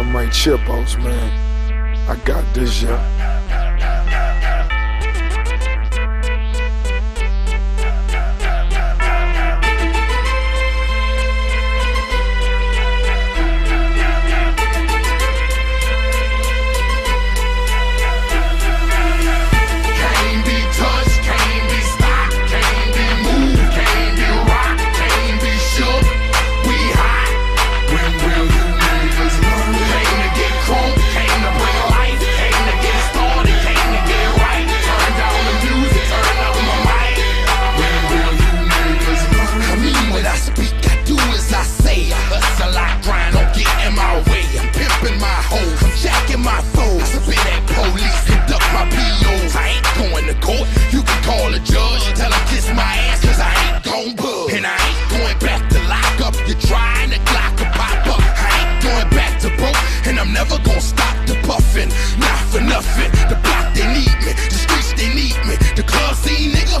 I'm Mike Chipos, man. I got this, yeah. Stop the puffin'. Not for nothing. The block, they need me. The streets, they need me. The club scene, nigga,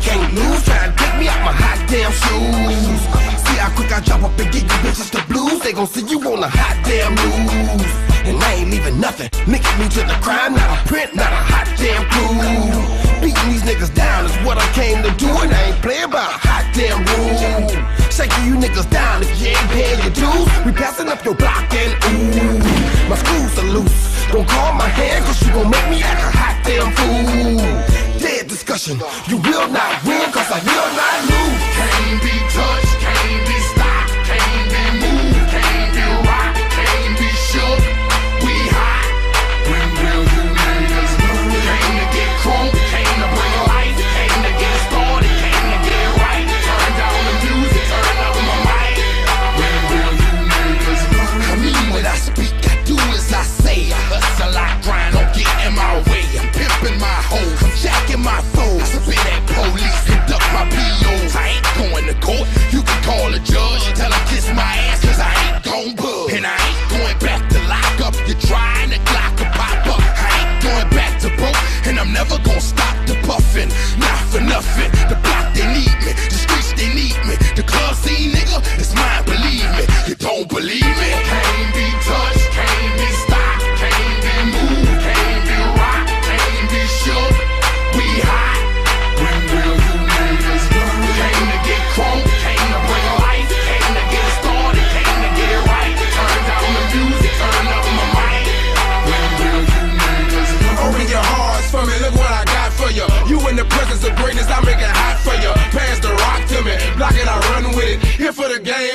Can't lose. Try to take me out my hot damn shoes. See how quick I drop up and get you bitches the blues. They gon' see you on a hot damn news. And I ain't leaving nothing. Linking me to the crime, not a print, not a hot damn clue. Beating these niggas down is what I came to do, and I ain't playing by a hot damn rule. Shaking you niggas down if you ain't paying your dues. We passing up your block and ooh, my screws are loose. Don't call my hand, cause you gon' make me act a hot damn fool. Discussion, you will not win, cause I will not lose. Can't be touched, puffin'. Not for nothing. The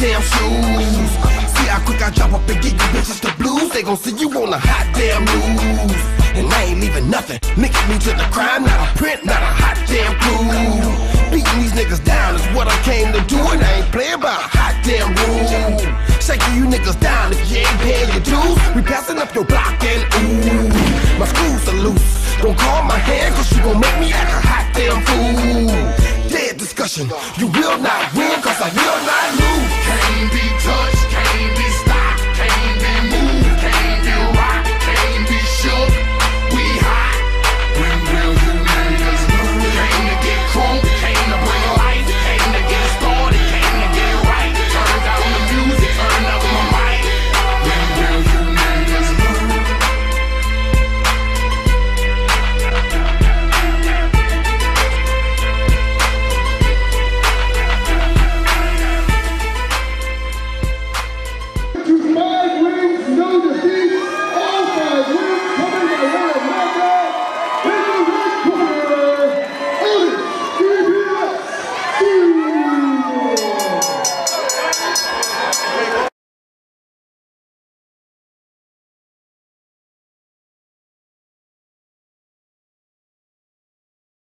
damn shoes. See how quick I drop up and get you bitches the blues. They gon' see you on a hot damn news. And I ain't leaving nothing. Niggas me to the crime, not a print, not a hot damn clue. Beating these niggas down is what I came to do, and I ain't playing by a hot damn rule. Shaking you niggas down if you ain't paying your dues. We passing up your block and ooh, my screws are loose. Don't call my hand, cause you gon' make me act a hot damn fool. Dead discussion, you will not win, cause I will not